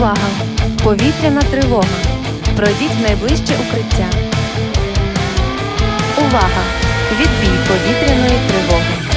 Увага! Повітряна тривога. Пройдіть найближче укриття. Увага! Відбій повітряної тривоги.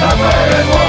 Hasta